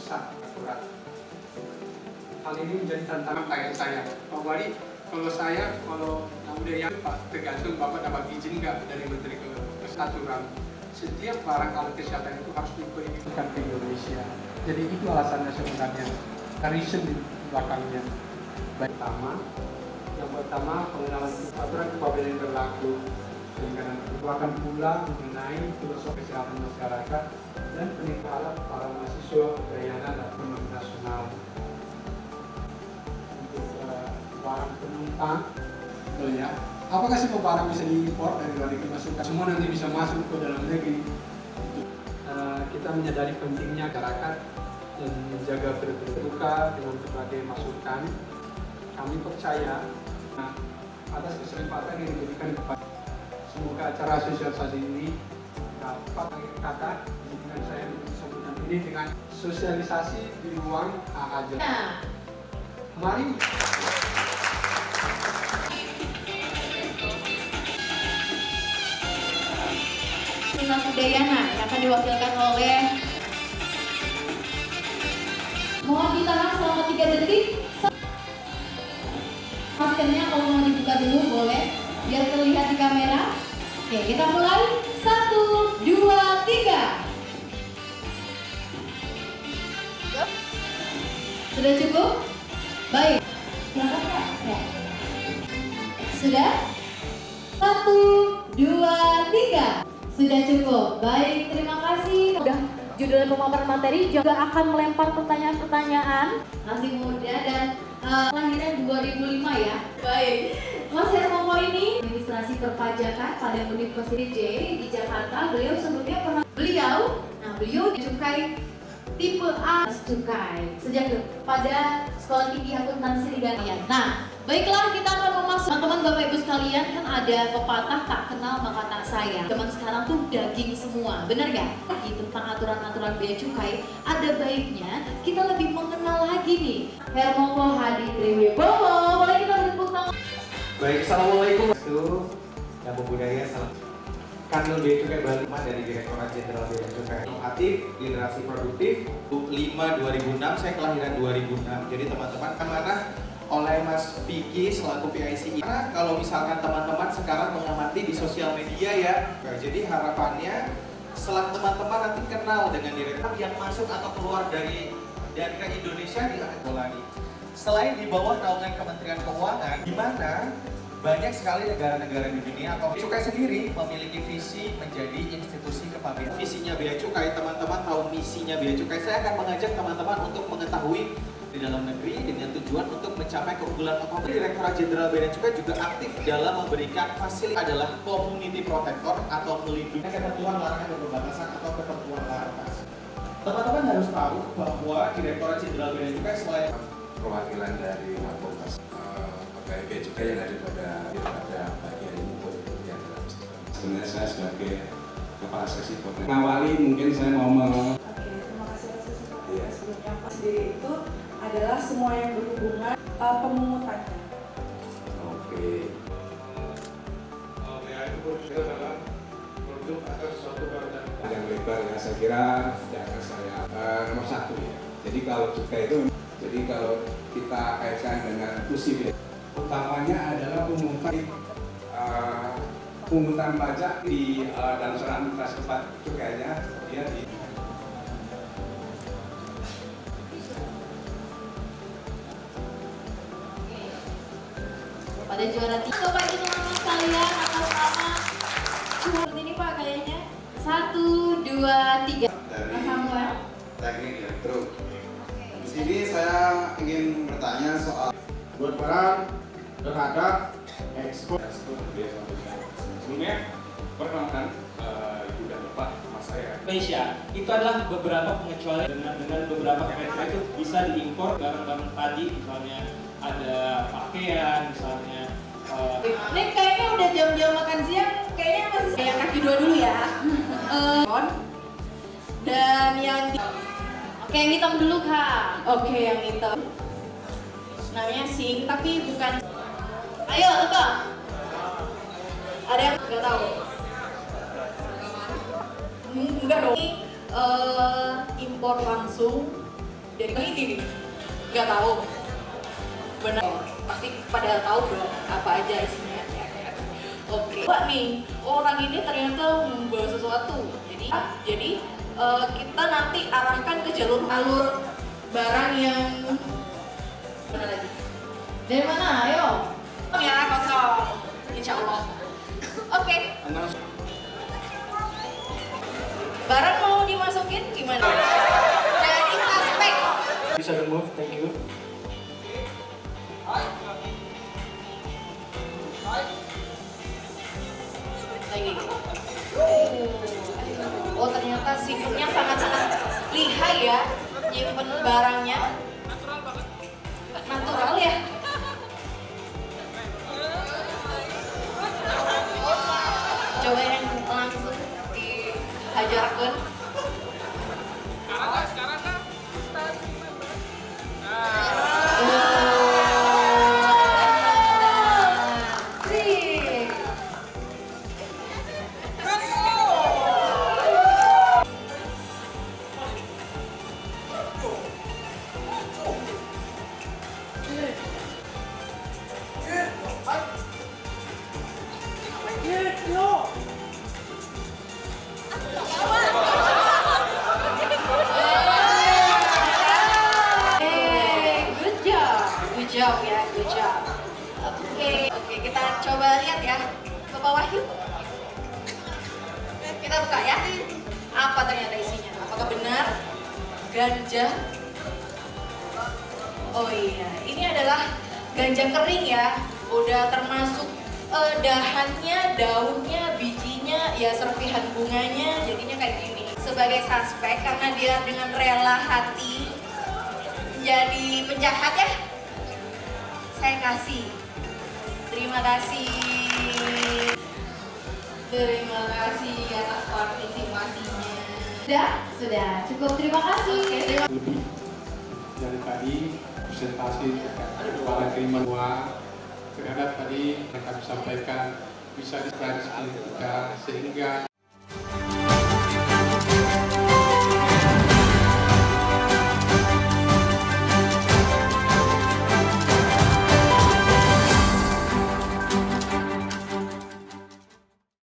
sah akurat. Hal ini menjadi tantangan kayak saya. Pak Wali, kalau saya, kalau udah yang Pak, tergantung Bapak dapat izin nggak dari Menteri Kesehatan. Setiap barang alat kesehatan itu harus diperintahkan ke Indonesia. Jadi itu alasannya sebenarnya. Reason di belakangnya. Baik pertama, yang pertama pengenalan aturan kepabeanan yang berlaku dengan merupakan pula mengenai filosofi kesehatan masyarakat dan peningkatan para mahasiswa Udayana oh ya. Apakah semua barang bisa diimpor dari luar negeri masuk? Semua nanti bisa masuk ke dalam negeri. Uh, kita menyadari pentingnya masyarakat dan menjaga terbuka dengan berbagai masukan. Kami percaya nah, atas kesempatan yang diberikan kepada semoga acara sosialisasi ini dapat kata dengan saya sebutkan ini dengan sosialisasi di ruang AAJ. Nah. Mari Tunas Udayana yang akan diwakilkan oleh Mohon ditahan selama 3 detik. Maskernya kalau mau dibuka dulu boleh. Biar terlihat di kamera. Oke kita mulai. Satu, dua, tiga. Sudah cukup? Baik. Ya. Sudah? Satu, dua, tiga sudah cukup. Baik, terima kasih. Udah judul pemaparan materi juga akan melempar pertanyaan-pertanyaan masih muda dan uh, lahiran 2005 ya. Baik. Mas Hermomo ini administrasi perpajakan pada Universitas J di Jakarta. Beliau sebelumnya pernah beliau, nah beliau cukai tipe A cukai sejak pada Sekolah Tinggi Akuntansi dan Nah, Baiklah, kita akan memasuk teman-teman Bapak Ibu sekalian kan ada pepatah tak kenal maka tak sayang. Zaman sekarang tuh daging semua, benar gak? Lagi tentang aturan-aturan bea cukai, ada baiknya kita lebih mengenal lagi nih. Hermowo Hadi Triwibowo, boleh kita bertepuk tangan? Baik, Assalamualaikum. Itu yang budaya salam. Kanil Bea Cukai Bali dari Direktorat Jenderal Bea Cukai Inovatif, Generasi Produktif 5 2006, saya kelahiran 2006 jadi teman-teman ke mana oleh Mas Vicky selaku PIC. Karena kalau misalkan teman-teman sekarang mengamati di sosial media ya, jadi harapannya setelah teman-teman nanti kenal dengan direktur yang masuk atau keluar dari dan ke Indonesia di Bolani. Selain di bawah naungan Kementerian Keuangan, di mana banyak sekali negara-negara di dunia atau cukai sendiri memiliki visi menjadi institusi kepabeanan. Visinya Bea Cukai, teman-teman tahu misinya Bea Cukai. Saya akan mengajak teman-teman untuk mengetahui di dalam negeri dengan tujuan untuk mencapai keunggulan otomotif. Direktorat Jenderal Bea dan Cukai juga aktif dalam memberikan fasilitas adalah community protector atau melindungi ketentuan larangan dan pembatasan atau ketentuan larangan. Teman-teman harus tahu bahwa Direktorat Jenderal Bea dan Cukai selain perwakilan dari fakultas uh, pegawai bea cukai yang ada pada pada bagian ini untuk yang dalam sebenarnya saya sebagai kepala seksi mengawali mungkin saya mau kira jangan saya uh, nomor satu ya. Jadi kalau cukai itu jadi kalau kita kaitkan dengan ya, utamanya adalah pemungutan uh, pungutan pajak di uh, dalam surat administrasi tempat cukainya dia di pada juara tiga Ibu teman-teman sekalian atas nama dua tiga. Dari Samuel teknik elektro di sini saya ingin bertanya soal buat barang terhadap ekspor. Ekspor sebelumnya perkenalkan uh, ibu dan bapak sama saya Indonesia. Itu adalah beberapa pengecualian. Dengan dengan beberapa kriteria itu bisa diimpor barang-barang tadi. Misalnya ada pakaian misalnya uh, Ini kayaknya udah jam-jam makan siang, kayaknya masih yang kaki dua dulu ya. Uh, dan yang di... Oke, yang hitam dulu kak. Oke, yang hitam. Namanya sing, tapi bukan. Ayo, tebak. Ada yang nggak tahu? Hmm, enggak dong. Ini uh, impor langsung dari ini nih nggak tahu benar pasti pada tahu dong apa aja isinya oke Pak nih orang ini ternyata membawa sesuatu jadi jadi eh, kita nanti arahkan ke jalur alur barang yang mana lagi? Dari mana? Ayo. merah kosong. Insya Allah. Oke. Barang mau dimasukin gimana? Jadi suspek. Bisa remove, thank you. Siputnya sangat-sangat lihai ya nyimpen barangnya. Natural ya. Coba yang langsung dihajarkan. Sip. Kita buka ya. Apa ternyata isinya? Apakah benar ganja? Oh iya, ini adalah ganja kering ya. Udah termasuk eh, dahannya, daunnya, bijinya, ya serpihan bunganya, jadinya kayak gini. Sebagai suspek karena dia dengan rela hati menjadi penjahat ya, saya kasih. Terima kasih. Terima kasih. Sudah? Sudah. Cukup. Terima kasih. lebih dari tadi presentasi para terima semua terhadap tadi mereka sampaikan bisa diklarifikasi sehingga